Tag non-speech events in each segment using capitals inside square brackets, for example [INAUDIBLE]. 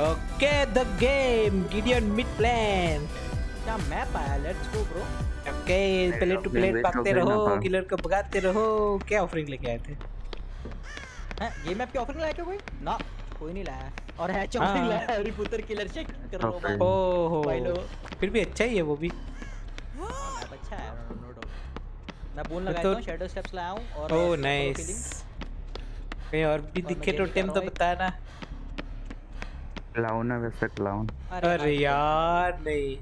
Okay the game गिडियन mid plan क्या map आया? Let's go bro okay plate to plate भागते रहो किलर को भगाते रहो। क्या ऑफरिंग लेके आए थे? हैं ये मैप की ऑफरिंग लाया क्या कोई? ना कोई नहीं लाया। और है ऑफरिंग लाया हरिपुत्र किलर चेक कर लो ओहो। भाई लो। फिर भी अच्छा ही है वो भी। मैप अच्छा है नो डाउट मैं बोल लगाया तो- हूँ शैडो स्टेप्स लाया हूँ और ओह नाइस कहीं और भी दिखे तो टेम तो बताना। क्लाउन है वैसे क्लाउन अरे यार नहीं।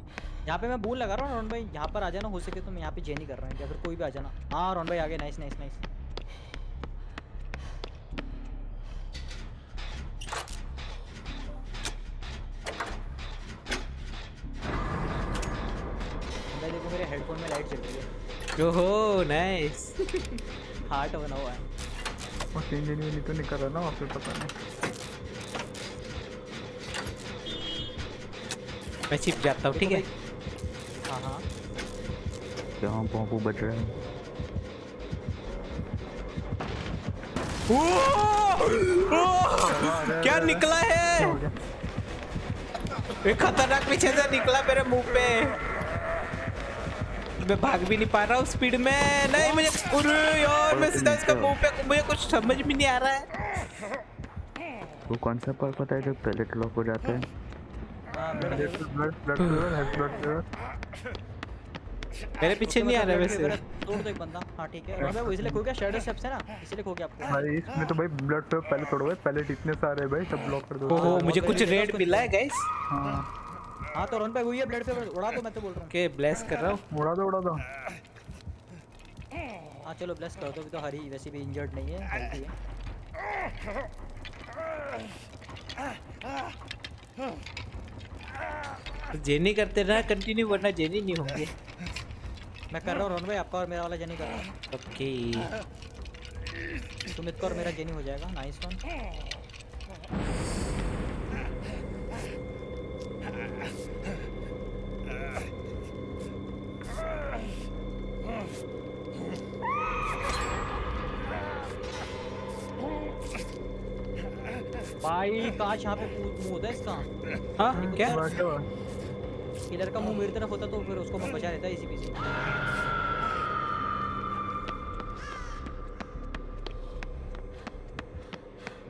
यहाँ पे मैं बूल लगा रहा हूँ रोन भाई। यहाँ पर आ जाना हो सके तो मैं यहाँ पे जेनी कर रहा हूँ या फिर कोई भी आ जाना। हाँ रोन भाई आगे नाइस नाइस नाइस देखो मेरे हेडफोन में लाइट जल रही है। ओहो नाइस हार्ट बना हुआ है वो तीन दिन भी तो नहीं कर रहा ना वहाँ पे पता नहीं। मैं छिप जाता हूँ ठीक है? हाँ हाँ। यहाँ पॉपू बज रहे हैं। क्या निकला है? ये खतरनाक पीछे से निकला मेरे मुँह पे। मैं भाग भी नहीं पा रहा हूँ स्पीड में। नहीं मुझे अरे यार मैं सीधा इसका मुँह पे मुझे कुछ समझ भी नहीं आ रहा है। वो कौन सा पर्क पता है जो पैलेट लॉक हो जाता है? मेरे पीछे नहीं आ रहा वैसे तोड़ दो एक बंदा हाँ ठीक है भाई वो इसलिए खो गया शैडो स्टेप्स है ना इसलिए खो गया आपको भाई इसमें तो भाई ब्लड प्योर पहले तोड़ो पहले इतने सारे भाई सब ब्लॉक कर दो ओहो मुझे कुछ रेड मिला है गाइस हाँ हाँ तो रोन भाई वही है ब्लड पे उड़ा दो मैं तो बोल रहा हूँ के ब्लेस कर रहा हूँ उड़ा दो उड़ा दो हाँ चलो ब्लेस कर दो अभी तो हरी वैसे भी इंजर्ड नहीं है हेल्थी है जेनी करते रहा कंटिन्यू वरना जेनी नहीं होंगे। मैं कर रहा हूँ रोन भाई, आपका और मेरा वाला जेनी कर रहा हूँ। ओके। तुम का और मेरा जेनी हो जाएगा नाइस वन भाई काश यहाँ पे मुँह होता है इसका। हाँ क्या? किलर का मुँह मेरी तरफ़ होता तो फिर उसको मैं बचा लेता इसी पीछे।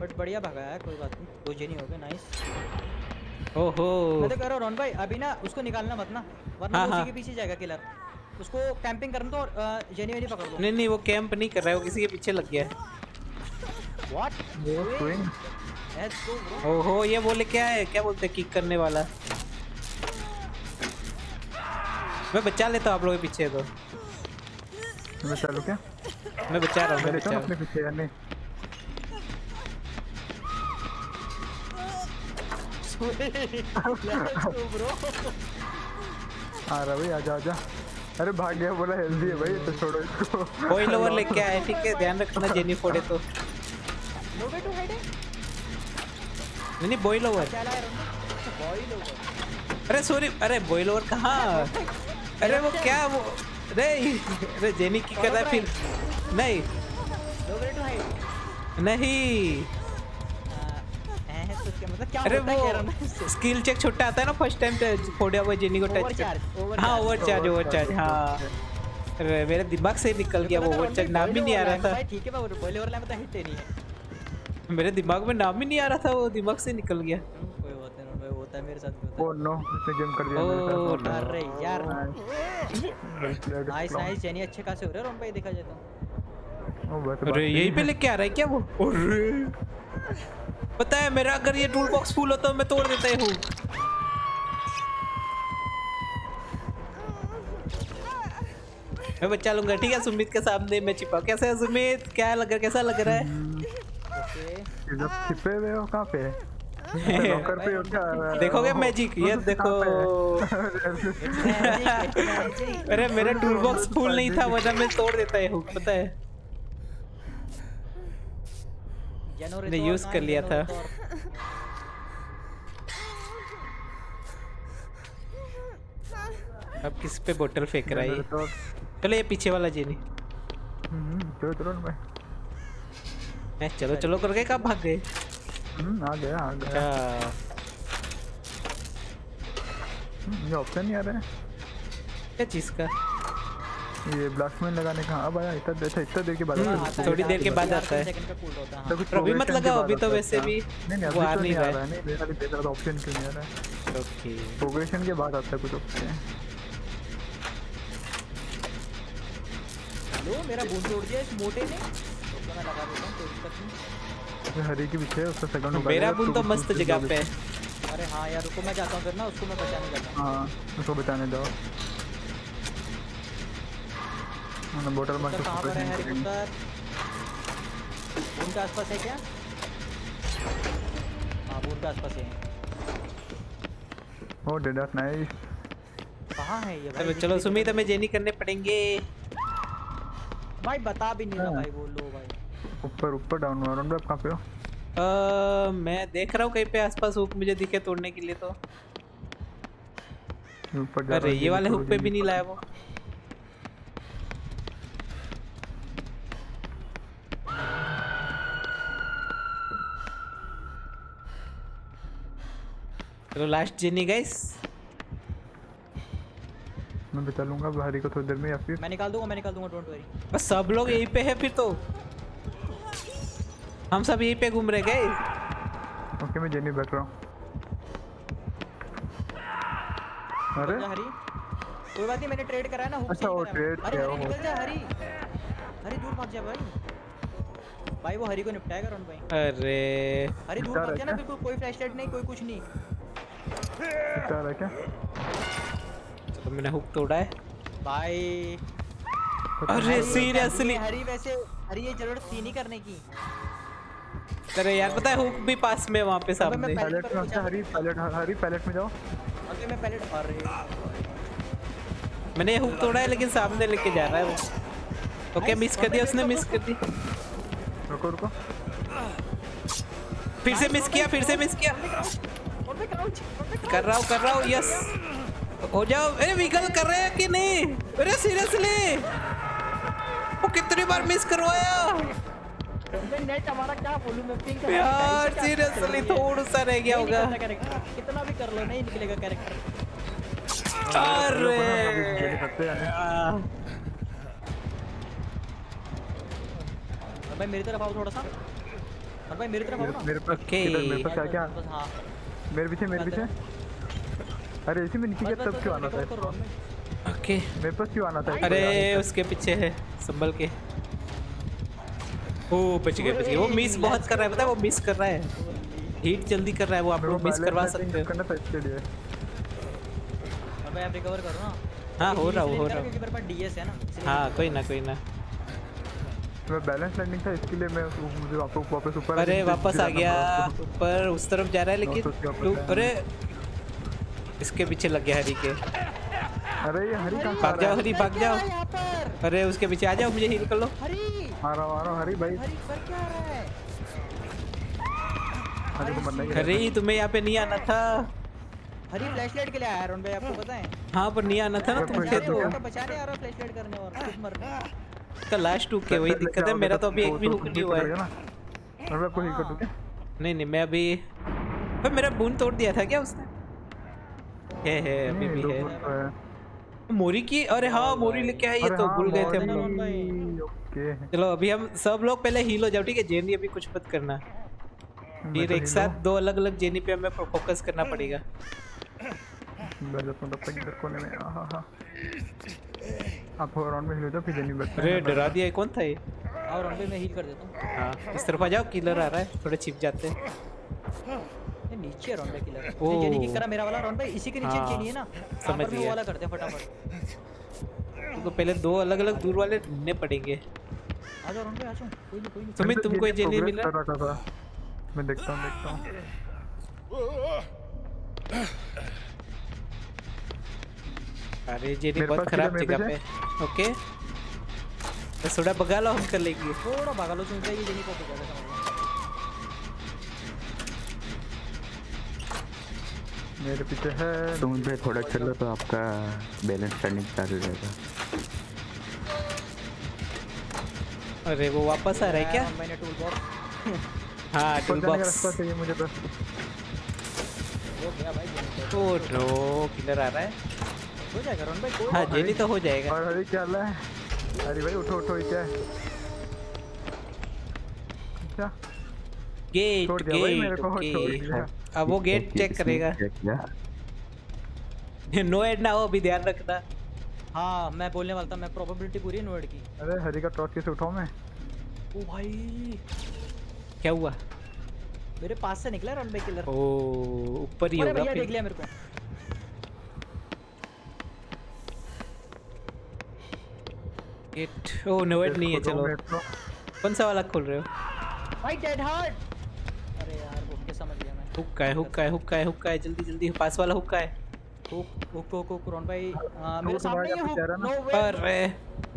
बट बढ़िया भगा है कोई बात नहीं। दो जेनी हो गए नाइस ओहो। मैं तो कह रहा हूँ रोन भाई अभी ना उसको निकालना मत ना वरना हाँ, उसी हाँ। के पीछे जाएगा किलर उसको कैंपिंग करना तो और जेनी वेनी पकड़ दो नहीं नहीं वो कैंप नहीं कर रहा है वो किसी के पीछे लग गया है। व्हाट ब्रो ओहो ये बोले क्या है? क्या बोलते हैं किक करने वाला? मैं बचा लेता हूँ आप लोगों के पीछे तो। मैं चलूँ क्या? मैं बचा रहा हूँ मैं बचा अपने पीछे यार नहीं। [LAUGHS] आ रहा भाई आजा आजा। अरे भाग गया बोला हेल्दी है भाई तो छोड़ो इसको। कोई लोवर लेके [LAUGHS] आए ठीक है ध्यान रखना जेनी फोड़े तो। नहीं बॉयल ओवर अरे सॉरी अरे बॉयल ओवर कहाँ? अरे वो क्या वो अरे अरे जेनी की कर रहा है फिर। नहीं। नहीं। तो क्या मतलब क्या अरे मैं वो स्किल चेक छोटा आता है ना फ़र्स्ट टाइम फोड़ा हुआ जेनी को टच हाँ ओवर चार्ज ओवर चार्ज हाँ। अरे मेरे दिमाग से निकल गया वो ओवर चार्ज नाम ही नहीं आ रहा था। ठीक है मैं बॉयल ओवर लाया मतलब हिट नहीं है। मेरे दिमाग में नाम ही नहीं आ रहा था वो दिमाग से निकल गया। कोई बात नहीं भाई होता है मेरे साथ होता ओ नो इसने गेम कर दिया अरे यार। नाइस नाइस जेनी अच्छे खासे हो रहे हैं रोन भाई देखा जाए तो? ओ, बस अरे यहीं पे लेके आ रहा है क्या वो? अरे। पता है मेरा अगर ये टूल बॉक्स फुल होता मैं तोड़ देता हूँ मैं बचा लूँगा ठीक है सुमित के सामने मैं छिपा। कैसा है सुमित? क्या लग रहा कैसा लग रहा है? जब छिपे हुए हो कहाँ पे? [LAUGHS] लॉकर पे हो। क्या देखोगे मैजिक ये देखो। [LAUGHS] अरे मेरा टूल बॉक्स फुल नहीं था वरना मैं तोड़ देता है हुक पता है? मैंने use कर लिया था। अब किस पे बोतल फेंक रहा है? ये? तो चलो ये पीछे वाला जेनी। चलो चलो भाई मैं चलो चलो करके कहाँ भाग गए? हम्म, आ गया आ गया। अच्छा। ये ऑप्शन नहीं आ रहा है। क्या चीज़ का? ये ब्लास्टमैन लगाने का। अब आया इतना देर इतना देर के बाद हम्म, आता है। थोड़ी देर के बाद आता है। सेकंड का कूल होता है तो कुछ अभी मत लगाओ, अभी तो वैसे भी नहीं नहीं वो अभी आ तो नहीं रहा रहा है। नहीं मेरा भी देख रहा ऑप्शन क्यों नहीं आ रहा है। ओके प्रोग्रेशन के बाद आता है कुछ ऑप्शन लो मेरा बूंद तोड़ दिया इस मोटे ने। तो मैं लगा देता हूँ कोई दिक्कत नहीं हरी के पीछे उसका सेकंड मेरा बुन तो मस्त जगह पे है। अरे हाँ यार रुको मैं जाता हूँ फिर ना उसको मैं बचाने जाता हूँ। हाँ उसको बचाने जाओ मैंने बोतल मार तो के कहाँ पर है? हैरी पुत्र आसपास है क्या? हाँ बूंद के आसपास है। ओ डेड नाइस कहाँ है ये चलो भाई? चलो सुमित हमें जेनी करने पड़ेंगे। भाई बता भी नहीं रहा हाँ। भाई वो ऊपर ऊपर डाउन मारो आप कहाँ पे हो? अ, मैं देख रहा हूँ कहीं पे आसपास हुक मुझे दिखे तोड़ने के लिए तो। ऊपर जा अरे ये वाले हुक पे भी नहीं लाया वो। चलो लास्ट जेनी गाइस मैं बचा लूँगा अब हरी को थोड़ी देर में या फिर? मैं निकाल दूँगा मैं निकाल दूँगा डोंट वरी बस सब लोग यहीं पे है फिर तो। हम सब यहीं पे घूम रहे गए? ओके मैं जेनी बैठ रहा हूँ। अरे? हरी। कोई बात नहीं मैंने ट्रेड करा है ना हुक अच्छा, वो trade अरे हरी निकल जा हरी। हरी दूर भाग जा भाई। भाई वो हरी को निपटाएगा रन भाई अरे। हरी दूर भाग जा ना बिल्कुल कोई फ्लैशलाइट नहीं कोई कुछ नहीं। क्या रहा है क्या? चलो मैंने हुक तोड़ा है। भाई। अरे हरी- सीरियसली हरी- हरी वैसे हरी ये ज़रूरत थी नहीं करने की। अरे यार पता है हुक भी पास में वहाँ पे सामने। पहले- पैलेट में अच्छा हरी पैलेट हरी पैलेट में जाओ। अगर मैं पहले अरे मैंने हुक तोड़ा है लेकिन सामने लेके जा रहा है वो। ओके मिस कर दिया उसने मिस कर दी रुको रुको। फिर से मिस किया फिर से मिस किया। और मैं क्राउच कर रहा हूँ कर रहा हूँ यस हो जाओ। अरे विगल कर रहे हैं कि नहीं? अरे सीरियसली वो कितनी बार मिस करवाया? नेट हमारा क्या बोलूँ मैं पिंक यार सीरियसली थोड़ा सा रह गया होगा कितना भी कर लो नहीं निकलेगा कैरेक्टर अरे हैं भाई मेरी तरफ़ आओ थोड़ा सा और भाई मेरी तरफ़ आओ ना मेरे पास. मेरे पास क्या क्या बस हाँ मेरे पीछे मेरे पीछे अरे इसी में नीचे तब क्यों आना था ओके मेरे पास क्यों आना था अरे उसके पीछे है संभल के ओ बच गए बच गए वो मिस बहुत कर रहा है पता है वो मिस कर रहा है। हीट जल्दी कर रहा है वो आप लोग मिस करवा सकते हो। करना था इसके लिए। और भाई आप रिकवर करो ना हाँ हो रहा हूँ हो रहा। क्योंकि मेरे पास डीएस है ना। हाँ कोई ना कोई ना। मैं बैलेंस लैंडिंग था इसके लिए मैं मुझे वापस वापस ऊपर अरे वापस आ गया। ऊपर उस तरफ़ जा रहा है लेकिन। अरे इसके पीछे लग गया हरी के। अरे ये हरी कहाँ आ भाग जाओ हरी भाग जाओ। अरे उसके पीछे आ जाओ मुझे हील कर लो। हरी। आ रहा आ रहा हरी भाई। हरी पर क्या आ रहा है? हरी को मरना ही हरी तुम्हें यहाँ पे नहीं आना था। हरी फ्लैशलाइट के लिए आया अरुण भाई आपको पता है? हाँ पर नहीं आना था ना तुम थे तो। वो तो बचाने आ रहा फ्लैशलाइट करने और खुद मरने। उसका लास्ट हुक है वही दिक्कत है मेरा तो अभी एक भी तो हुक नहीं हुआ है। पकड़ेगा ना। और मैं आपको हील कर दूँ नहीं नहीं मैं अभी पर मेरा बून तोड़ दिया था क्या उसने? है है अभी भी तो है। मोरी की? अरे हाँ मोरी लेके आए ये तो हाँ, भूल गए थे हम लोग। चलो अभी हम सब लोग पहले हील हो जाओ ठीक है? जेनी अभी कुछ मत करना। फिर तो एक साथ दो अलग अलग जेनी पे हमें फोकस करना पड़ेगा। बैठ जाता हूँ तब तक इधर कोने में आहा हा आप राउंड में हिल जाओ फिर जेनी बैठते अरे डरा दिया कौन था ये? और भाई मैं हील कर देता हूँ। हाँ इस तरफ़ आ जाओ किलर आ रहा है थोड़े छिप जाते हैं। नीचे अरुण भाई किलर ओ। जेनी की करा मेरा वाला अरुण भाई इसी के नीचे हाँ, ना। समझ गया। वाला करते हैं फटाफट। तो पहले दो अलग अलग दूर वाले ढूँढने पड़ेंगे। आ जाओ अरुण भाई आ जाओ। कोई नहीं कोई नहीं। सुमित तो तुमको ये जेनी मिला? मैं देखता हूँ देखता हूँ। अरे जेनी बहुत खराब जगह पे। ओके थोड़ा बगा लो हम कर लेंगे। थोड़ा भागा लो सुन जाएगी जेनी को तो ज़्यादा समझ में मेरे पीछे है। तुम पे थोड़ा चलो तो आपका बैलेंस करने चालू रहेगा। अरे वो वापस आ रहा है क्या? मैंने टूल बॉक्स [LAUGHS] हाँ टूल बॉक्स रास्ता चाहिए मुझे तो। हो गया भाई game ओ नो किलर आ रहा है। तो। हो जाएगा रोन भाई कोई हाँ जेनी तो हो जाएगा। और हरी क्या है? अरे भाई उठो उठो ये क्या है अच्छा गेट भाई गेट ओके। अब वो गेट चेक करेगा। नो एड [LAUGHS] ना हो अभी ध्यान रखना। हाँ मैं बोलने वाला था मैं प्रोबेबिलिटी पूरी है नोएड की। अरे हरी का टॉर्च कैसे उठाऊं मैं? ओ भाई। क्या हुआ? मेरे पास से निकला रन भाई किलर ओ ऊपर ही होगा भैया देख लिया मेरे को। गेट ओ नो एड नहीं है चलो। कौन सा वाला खोल रहे हो? भाई डेड हार्ट अरे यार वो के समझ गया? हुक्का है हुक्का है हुक्का है हुक्का है जल्दी जल्दी पास वाला हुक्का है। Hook hook hook hook Ron भाई आ, मेरे सामने रहा हुक है नो। वे अरे।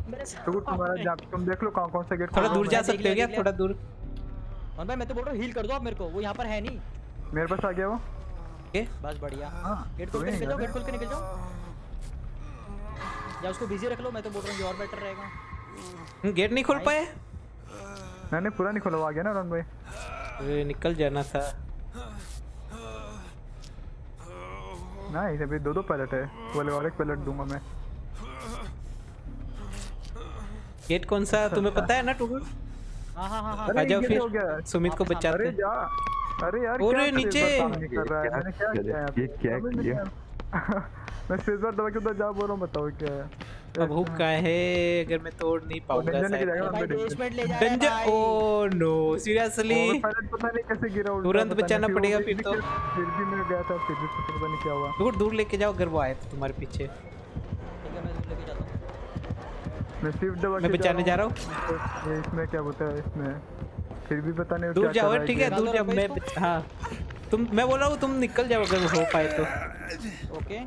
मेरे तो तुम्हारा सामने। जा तुम देख लो कौन कौन से गेट थोड़ा हाँ, दूर जा सकते हो क्या? थोड़ा दूर। रोन भाई मैं तो बोल रहा हूँ हील कर दो आप मेरे को वो यहाँ पर है नहीं। मेरे पास आ गया वो। ओके बस बढ़िया। हाँ, गेट खोल के निकल जाओ गेट खोल के निकल जाओ। या उसको बिज़ी रख लो मैं तो बोल रहा हूँ ये और बेटर रहेगा गेट नहीं खोल पाए? नहीं पूरा नहीं खोला वो आ गया ना रन भाई। निकल जाना था ना इसे भी दो दो पैलेट है। बोले और एक पैलेट दूँगा मैं। गेट कौन सा तुम्हें पता है ना टुकड़ हाँ हाँ हाँ हाँ। आ जाओ? फिर। सुमित को आ- अरे जा अरे यार अरे, नीचे। नहीं कर रहा है? क्या मैंने क्या किया? किया ये क्या नहीं किया? [LAUGHS] मैं स्पेस बार दबा के उधर जा बोल रहा हूँ बताओ क्या है। अब हुक्का है। अगर मैं तोड़ नहीं पाऊँगा भाई है ओ नो सीरियसली। पता नहीं कैसे गिरा उल्टा तुरंत बचाना पड़ेगा फिर तो। फिर भी मैं गया था फिर भी पता नहीं क्या हुआ। दूर दूर लेके जाओ अगर वो आए तो तुम्हारे पीछे। ठीक है मैं लेके जाता हूँ। मैं सिर्फ़ दबा मैं बचाने जा रहा हूँ? इसमें क्या बोलता है इसमें? फिर भी पता नहीं दूर जाओ ठीक है दूर जाओ मैं इसको। हाँ। तुम मैं बोल रहा हूँ तुम निकल जाओ अगर हो पाए तो। ओके?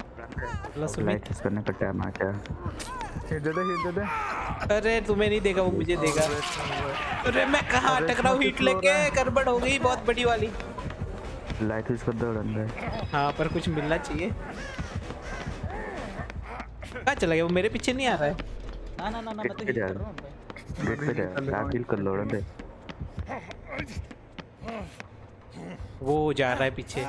लाइट करने का टाइम आ गया हिट दे दे हिट दे दे। अरे तुम्हें नहीं देगा वो मुझे देगा। अरे मैं कहाँ अटक रहा हूँ हिट लेके? गड़बड़ हो गई बहुत बड़ी वाली। लाइट यूज़ कर दो रन भाई हाँ पर कुछ मिलना चाहिए। कहाँ चला गया? वो मेरे पीछे नहीं आ रहा है। ना ना ना ना मैं तो जा कर रहा हूँ गेट पे जा किल कर लो रन भाई वो जा रहा है पीछे।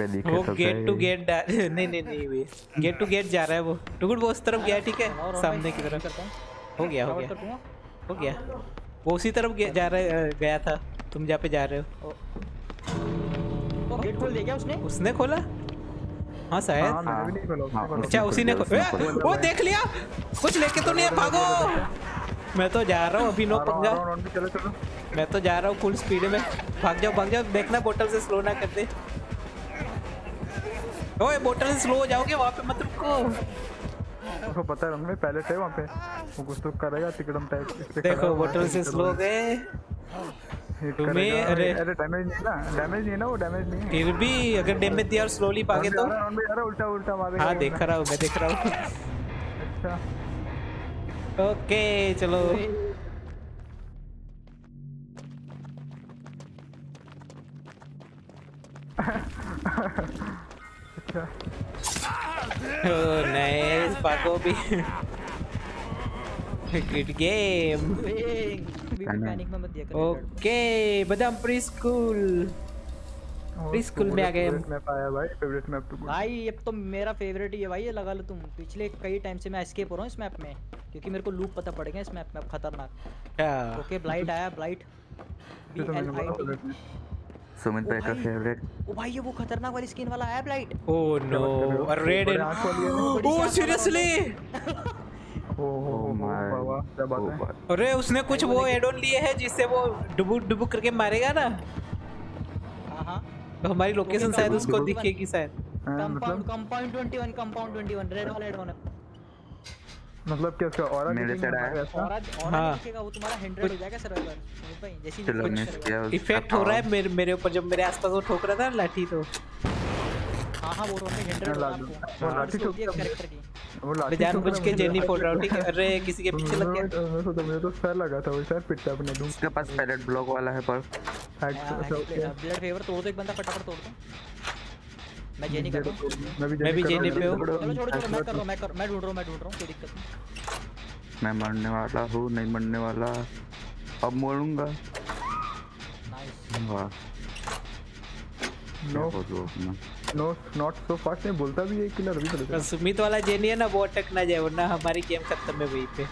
दिखे वो तो गेट टू गेट नहीं नहीं नहीं वे गेट टू गेट जा रहा है वो। टुकुड़ वो उस तरफ़ गया ठीक है? सामने की तरफ़। हो। गया हो गया। हो। गया। वो उसी तरफ़ जा रहा है, गया था। तुम जहाँ पे जा रहे हो। तो गेट खोल दिया क्या उसने? उसने खोला? हाँ हाँ शायद उसने हाँ, अच्छा उसी ने। वो देख लिया। कुछ लेके तो नहीं है भागो। मैं तो जा रहा हूँ अभी नो हूँ, पंगा हूँ, मैं तो जा रहा हूँ फुल स्पीड में। भाग जाओ भाग जाओ देखना बोतल से स्लो ना कर दे। ओए बोतल से स्लो हो जाओगे वहाँ पे मत रुको। उसको पता है में पैलेट है वहाँ पे। वो कुछ तो करेगा तिकड़म टाइप देखो बोतल से स्लो गए। तुम्हें-। अरे- अरे डैमेज नहीं ना? डैमेज नहीं ना वो? डैमेज नहीं फिर भी अगर डैमेज दिया और स्लोली भागे तो? है, है, उल्टा उल्टा मारेगा हाँ देख। रहा हूँ मैं देख रहा हूँ। अच्छा। ओके चलो। अच्छा। नाइस भागो भी। गुड गेम मैकेनिक में मत दिया कर ओके बदाम प्री स्कूल प्री स्कूल में आ गए हम मैप आया भाई फेवरेट मैप तो भाई ये तो मेरा फेवरेट ही है भाई ये लगा लो तुम पिछले कई टाइम से मैं एस्केप हो रहा हूँ इस मैप में क्योंकि मेरे को लूप पता पड़ गया इस मैप में अब खतरनाक अच्छा ओके ब्लाइट आया ब्लाइट तो है। सुमित भाई का फेवरेट ओ भाई ये वो खतरनाक वाली स्किन वाला आया ब्लाइट ओ नो और रेड बड़े आँख वाली है ना? ओ सीरियसली अरे उसने कुछ वो एड ऑन लिए हैं जिससे वो डुबुक डुबुक करके मारेगा ना? हाँ हाँ। तो हमारी लोकेशन शायद उसको दिखेगी शायद। हाँ, कंपाउंड मतलब? कंपाउंड 21 कंपाउंड 21 रेड वाला एड ऑन है मतलब क्या उसका और मेरे side आया। और आज और हाँ। दिखेगा वो तुम्हारा 100 हो जाएगा सर्वाइवल भाई जैसी चलो मिस किया इफ़ेक्ट हो रहा है मेरे मेरे ऊपर जब मेरे आसपास वो ठोक रहा था ना लाठी तो। हाँ हाँ वो रोड में 100 होगा लाठी- आपको। वो लाठी ठोक कैरेक्टर की वो मैं लाठी जानबूझ के जेनी फोड़ रहा हूँ ठीक है अरे किसी के पीछे लग गया। मैं सोचा मुझे तो सर लगा था वो सर पिटता अपने दूँ उसके पास पैलेट ब्लॉक वाला है पर। ब्लड फेवर तोड़ दो एक बंदा फटाफट तोड़ दो। मैं जेनी कर रहा हूँ। मैं भी मैं भी जेनी पे हूँ। चलो छोड़ो छोड़ो मैं कर रहा हूँ मैं कर मैं ढूंढ रहा हूँ मैं ढूंढ रहा हूँ कोई दिक्कत नहीं। मैं मरने वाला हूँ नहीं मरने वाला। अब नाइस वाह। नो नॉट सो फास्ट नहीं बोलता भी है किलर अभी तो और सुमित वाला जेनी है ना वो अटक ना जाए वरना हमारी गेम खत्म है वहीं पे।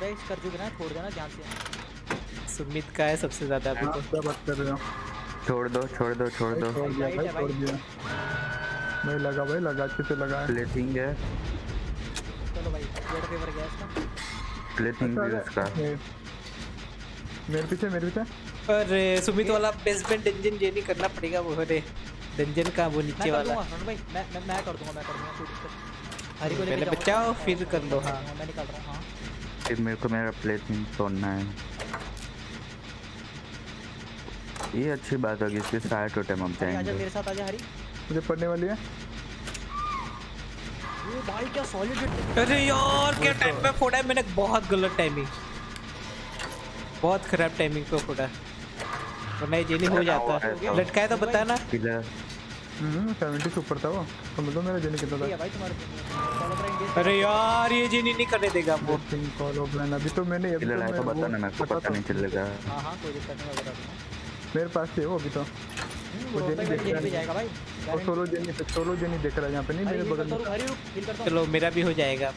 गाइस कर चुके ना छोड़ देना ध्यान से। सुमित का है सबसे ज़्यादा अभी तो। क्या बात कर रहे हो? छोड़ दो छोड़ दो छोड़ दो। छोड़ दिया भाई लगा भाई लगा अच्छे से लगा है। प्लेथिंग है। चलो भाई गेट फेवर गया इसका। प्लेथिंग भी उसका मेरे पीछे मेरे पीछे। पर सुमित वाला बेसमेंट डंजन जेनी करना पड़ेगा वो अरे डंजन का वो मैं नीचे कर वाला। दूँगा रण भाई मैं मैं मैं कर दूँगा मैं कर दूँगा कोई हरी को लेके पहले बचाओ, फिर कर लो, रहा हाँ। मैं निकल रहा हूँ हाँ। फिर मेरे को मेरा प्लेथिंग तोड़ना है। ये अच्छी बात होगी इसके सारे टोटम हम हरी आजा मेरे साथ आजा हरी। मुझे पढ़ने वाली है? ये भाई क्या सॉलिड अरे यार क्या टाइम पे फोड़ा है? मैंने बहुत गलत टाइमिंग बहुत खराब टाइमिंग पे फोड़ा वरना ये जेनी हो जाता। है। लटकाया तो बता ना हम्म सेवेंटी से ऊपर था वो। समझ लो मेरा जेनी कितना था? ये अरे यार ये जेनी नहीं करने देगा वो। थिंक कॉल ऑफ़ लाइन अभी तो मैंने अभी किलर तो मैं तो बता ना को पता पता था। नहीं चलेगा हाँ हाँ कोई दिक्कत नहीं दूँगा मेरे पास है वो अभी तो। वो जेनी देख रहा है। जाएगा भाई। और सोलो जेनी से सोलो जेनी देख रहा है यहाँ पे नहीं मेरे बगल में। करता हूँ। चलो मेरा भी हो जाएगा।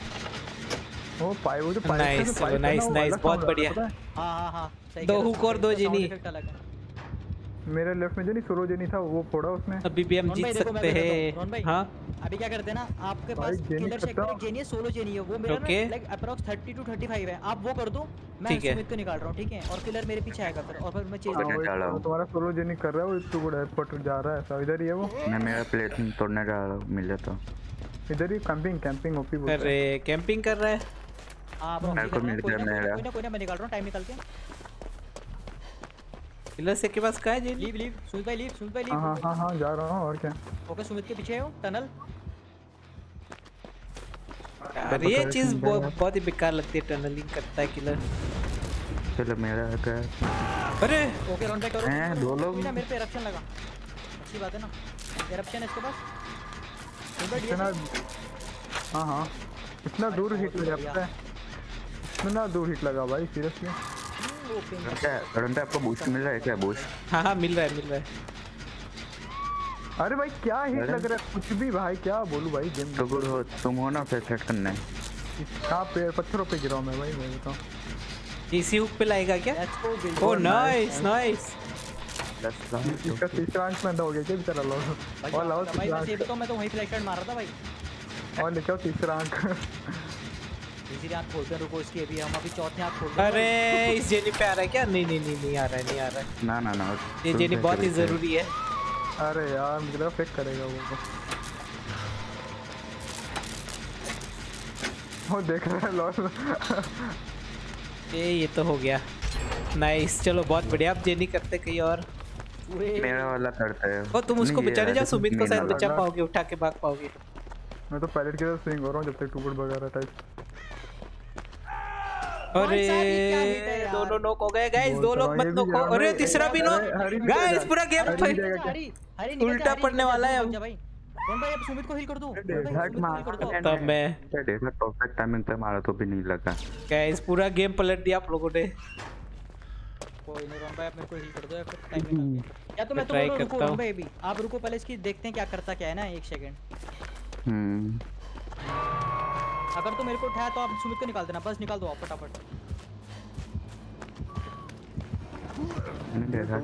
वो पाए वो जो पाइप है Nice, ना, पाइप है ना, nice, वो nice, वाला बहुत बढ़िया। है, हाँ हाँ सही दो हो, hook और दो जेनी। effect अलग है। पता है? मेरे लेफ़्ट में जेनी सोलो जेनी था वो फोड़ा उसने। अभी भी हम जीत सकते हूँ, हैं। हाँ? अभी क्या करते हैं ना आपके पास किलर सेक्टर हूँ। जेनी है सोलो जेनी है। वो मेरा ना Okay. लाइक अप्रॉक्स 30 टू 35 है। आप वो कर दो मैं सुमित को निकाल रहा हूँ ठीक है? और किलर मेरे पीछे आएगा फिर और फिर मैं चेज हाँ, हाँ, वो डाला तुम्हारा सोलो जेनी कर रहा है वो इतना गुड एयरपोर्ट जा रहा है ऐसा इधर ही है वो? मैं मेरा प्लेथिंग तोड़ने जा रहा हूँ मिले तो इधर ही कैंपिंग कैंपिंग ओपी बोलते हैं। अरे कैंपिंग कर रहा है। हाँ आप मेरे को मिल गया मेरा। कोई ना कोई ना मैं निकाल रहा हूँ टाइम निकाल के। किलर से के पास कहाँ है जेनी लीव लीव सुमित भाई लीव सुमित भाई हाँ हाँ लीव हाँ हाँ जा रहा हूँ और क्या? ओके सुमित के पीछे हो टनल। अरे ये चीज़ बहुत बहुत ही बेकार लगती है टनलिंग करता है किलर चलो मेरा है। अरे! ओके राउंड बैक करो। हैं, दो लोग। मेरे पे एरप्शन लगा। अच्छी बात है ना? एरप्शन है इसके पास। इतना DS हाँ हाँ। इतना दूर हिट लगा पता है? इतना दूर हिट लगा भाई सीरियसली रंटा आपको बूस्ट मिल रहा है क्या बूस्ट हाँ हाँ मिल रहा है मिल रहा है। अरे भाई क्या हिट लग रहा है? कुछ भी भाई क्या बोलूँ भाई गेम तो गुड हो तुम हो ना फिर सेट करना। है पे पत्थरों पे गिरा मैं भाई मैं बताऊँ। इसी हुक पे लाएगा क्या? ओ नाइस नाइस इसका तीसरा अंक में हो गया क्या बेचारा लो और लाओ भाई मैं सेव तो मैं तो वहीं फ्लैश मार रहा था भाई। और लिखा तीसरा अंक। तीसरी आँख खोलते रुको इसकी अभी हम अभी चौथी आँख खोल अरे इस जेनी पे आ रहा है क्या? नहीं नहीं नहीं नहीं आ रहा है नहीं आ रहा है। ना ना ना ये जेनी बहुत ही ज़रूरी है। अरे यार मुझे लगा फेक करेगा वो वो देख रहा है लॉल ये ये तो हो गया। नाइस चलो बहुत बढ़िया। आप जेनी करते कहीं और। मेरा वाला करता है। ओ तुम उसको बचाने जाओ सुमित को शायद बचा पाओगे उठा के भाग पाओगे। मैं तो पायलट की तरह स्विंग हो रहा हूँ जब तक टूबड़ वगैरह टाइप अरे है? दोनों नोक हो गए गाइस दो तो लोग मत हूँ, नोको रहा अरे तीसरा भी नो अरे, हरी भी गाइस पूरा गेम उल्टा पड़ने वाला है भाई। अब सुमित को हील कर दूँ। कौन भाई, हट सुमित को मार heal कर दो। तब मैं परफेक्ट टाइमिंग पे मारा तो भी नहीं लगा। गाइस पूरा गेम पलट दिया आप लोगों ने। कोई नहीं रोन भाई आप मेरे को हील कर दो या फिर टाइम या तो मैं तो try बोल रहा हूँ, रुको करता भाई अभी। आप रुको पहले इसकी देखते हैं क्या करता क्या है ना एक सेकंड हम्म। अगर तो मेरे को उठाया तो आप सुमित को निकाल देना। बस निकाल दो आप फटाफट। मैंने देखा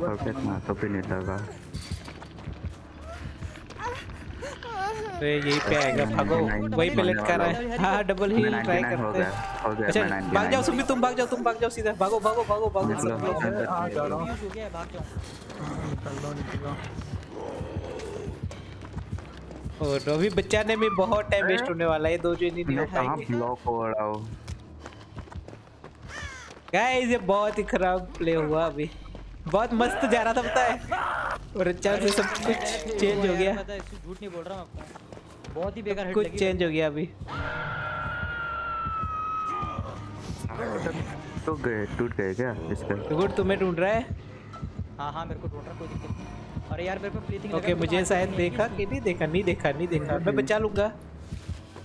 तो भी नहीं लगा अरे यही पे आएगा भागो। वही पे लटका रहा है। हाँ डबल हिल ट्राई 99 हो करते गया हैं हो गया अच्छा भाग जाओ सुमित तुम भाग जाओ तुम भाग जाओ सीधा। भागो भागो भागो भागो। निकलो। सब हाँ जा रहा हूँ Confuse हो गया है भाग जाओ और अभी बचाने में बहुत टाइम वेस्ट होने वाला है ये दो जो नहीं हो पाएँगे ब्लॉक हो रहा हूँ? गाइस ये बहुत ही खराब प्ले हुआ अभी। बहुत मस्त जा रहा था पता है? और अचानक से सब कुछ चेंज हो गया। है, झूठ नहीं बोल रहा मैं आपको बहुत ही बेकार हिट कुछ चेंज हो गया अभी। तो गए टूट गए क्या इसका? तो गुड तुम्हें ढूंढ रहा है? हाँ हाँ मेरे को ढूंढ रहा कोई दिक्कत नहीं। अरे यार मेरे पे ब्रीथिंग ओके okay, मुझे शायद देखा कि नहीं देखा नहीं देखा नहीं देखा। मैं बचा लूँगा।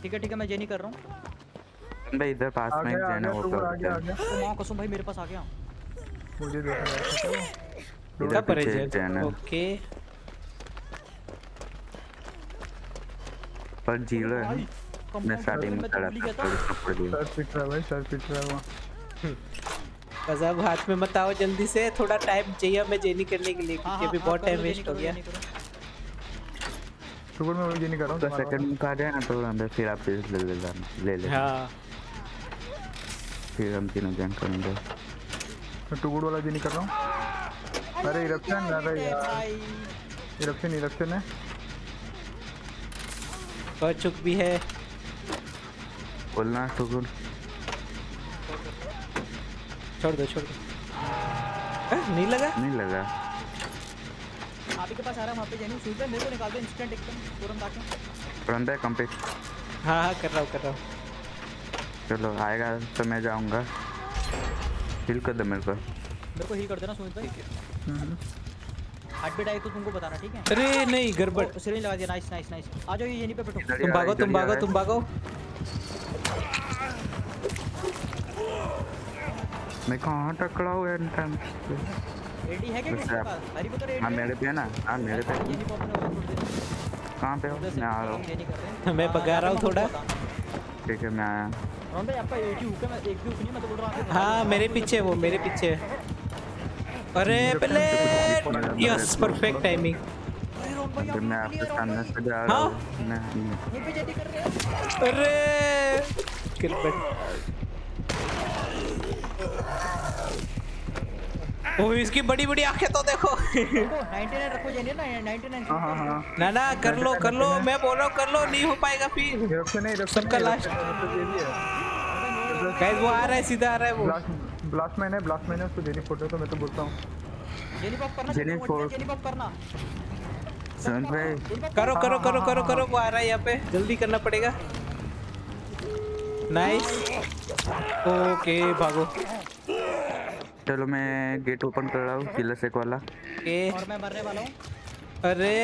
ठीक है ठीक है मैं जेनी कर रहा हूँ। भाई इधर पास में एक गया आ है गया आ गया आ गया ओ कसम भाई मेरे पास आ गया। मुझे देख? इधर पर है जैन। जैन। ओके। पर ज़ीरो है। मैं स्टार्टिंग में में खड़ा तो था। सर पिट रहा है भाई सर पिट रहा है वहाँ गजब हाथ में मत आओ जल्दी से। थोड़ा टाइम चाहिए हमें जेनी करने के लिए हाँ, क्योंकि हाँ, अभी बहुत टाइम वेस्ट हो गया। जेनी करो। शुक्र मैं नहीं कर रहा हूँ सेकंड में आ जाए ना तो अंदर फिर आप ले ले ले ले। हाँ। फिर हम तीनों जैन करेंगे। मैं टुकुर वाला जी नहीं कर रहा हूँ। अरे इरप्शन अरे अरे यार। भाई? इरप्शन इरप्शन है। और चुक भी है। बोलना टुकुर छोड़ दो छोड़ दो। हाँ, नहीं लगा? नहीं लगा। आप ही के पास आ रहा है वहाँ पे जेनी सूझ मेरे को निकाल दो इंस्टेंट एकदम तुरंत आके तुरंत है कंप्लीट हाँ हाँ कर रहा हूँ कर रहा हूँ। चलो आएगा तो मैं जाऊँगा। हिल कर दो मेरे को। मेरे को ही कर देना सुमित भाई। हम्म। हार्ट बीट आई तो तुमको बताना ठीक है? अरे नहीं गड़बड़। सिरिंज लगा दिया। नाइस नाइस नाइस आ जाओ ये यहीं पे बैठो। तुम भागो तुम भागो तुम भागो। मैं कहाँ टकरा हुआ है टाइम रेडी है क्या वैसे किसी के आप- पास? हरी को तो रेडी हाँ? मेरे पे है ना? हाँ मेरे पे। कहाँ पे हो? मैं आ रहा हूँ। मैं हाँ, रहा हूँ थोड़ा। ठीक है मैं आया। रोहन भाई आपका एक ही हुक है मैं एक भी हुक नहीं मैं तो बोल रहा हूँ हाँ मेरे पीछे वो मेरे पीछे अरे पहले यस परफेक्ट टाइमिंग मैं आपके सामने से जा रहा हाँ? हूँ नहीं भाई ये पे जेडी कर रहे हैं। अरे गड़बड़ ओ इसकी बड़ी बड़ी आँखें तो देखो। देखो 99 रखो ना 99 हाँ हाँ हाँ। ना ना कर लो कर लो मैं बोल रहा हूँ कर लो नहीं हो पाएगा फिर। सबका last। ये गाइस वो आ रहा है सीधा आ रहा है वो। ब्लास्ट मैन है ब्लास्ट मैन है उसको जेनी फ़ोटो तो मैं तो बोलता हूँ। जेनी पॉप करना जेनी जेनी फोड़- जेनी पॉप करना। सुन भाई। करो करो करो करो करो वो आ रहा है यहाँ पे। जल्दी करना पड़ेगा। नाइस ओके भागो। चलो मैं गेट ओपन कर रहा हूँ किलर सेक वाला। ओके और मैं मरने वाला हूँ। अरे।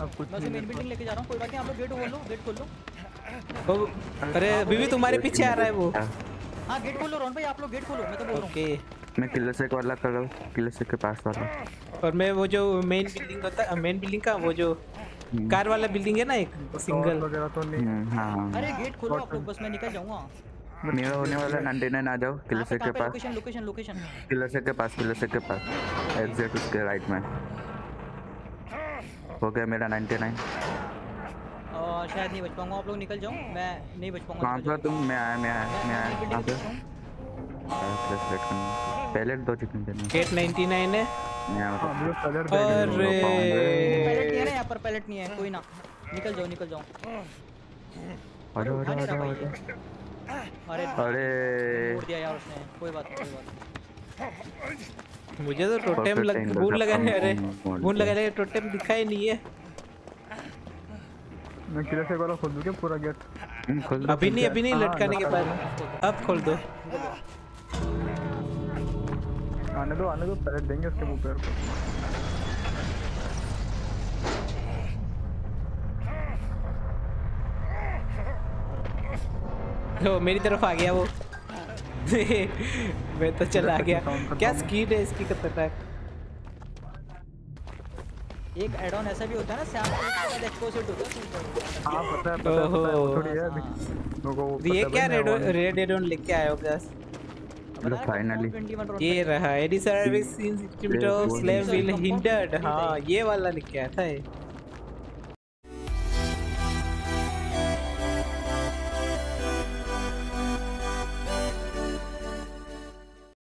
अब कुछ मैं मेन बिल्डिंग लेके जा रहा हूँ। कोई बात नहीं आप लोग गेट खोल लो गेट खोल लो। वो अरे बीवी तुम्हारे पीछे आ रहा है वो। हाँ गेट खोलो रोहन भाई आप लोग गेट खोलो मैं तो बोल रहा हूँ। ओके। मैं किलर सेक वाला कर रहा हूँ किलर सेक के पास वाला। और मैं वो जो मेन बिल्डिंग होता है मेन बिल्डिंग का वो जो कार वाला बिल्डिंग है ना एक सिंगल वगैरह तो नहीं। हम्म, हाँ हाँ। अरे गेट खोलो आप लोग बस मैं निकल जाऊँगा। मेरा होने वाला नाइनटी नाइन आ जाओ किलर कहाँ पे सेक के पास। Location location location killer shack के पास किलर सेक के पास। एग्जैक्ट उसके राइट में। हो गया मेरा नाइनटी नाइन शायद नहीं बच पाऊँगा आप लोग निकल जाओ। मैं नहीं बच पाऊँगा कहाँ पर तुम मैं आया मैं आया मैं आया। कहाँ बिल्डिंग पे पे प्लस रेड करना। पहले दो चिकन देना गेट 99 है। हाँ कलर अरे। पैलेट नहीं है ना यहाँ पर पैलेट नहीं है कोई ना। निकल जाओ निकल जाओ। अरे अरे अरे भाई अरे अरे। छोड़ दिया यार उसने। कोई बात कोई बात मुझे तो टोटेम लग भूल लगा, लगाने अरे भूल लगाने टोटेम दिखा ही नहीं है। मैं किलर से वाला खोल दूँ क्या? पूरा गेट। हम्म, खोल दो अभी नहीं अभी नहीं हाँ, लटकाने के बाद। अब खोल दो। आने दो आने दो पैलेट देंगे उसके मुँह पैर को मेरी तरफ़ आ गया वो। [LAUGHS] मैं तो चला गया। क्या स्कीड है इसकी खतरनाक एक एड ऑन ऐसा भी होता है ना सैम के बाद एक्सपोजिट होता है हाँ पता है पता है वो थोड़ी है को तो ये क्या है रेड रेड एडोन लेके आए हो गैस लो फाइनली ये रहा एडी सर्विस इन सिस्टम ये टू स्लेव विल हिंडर्ड हाँ। ये वाला लेके आया था ये।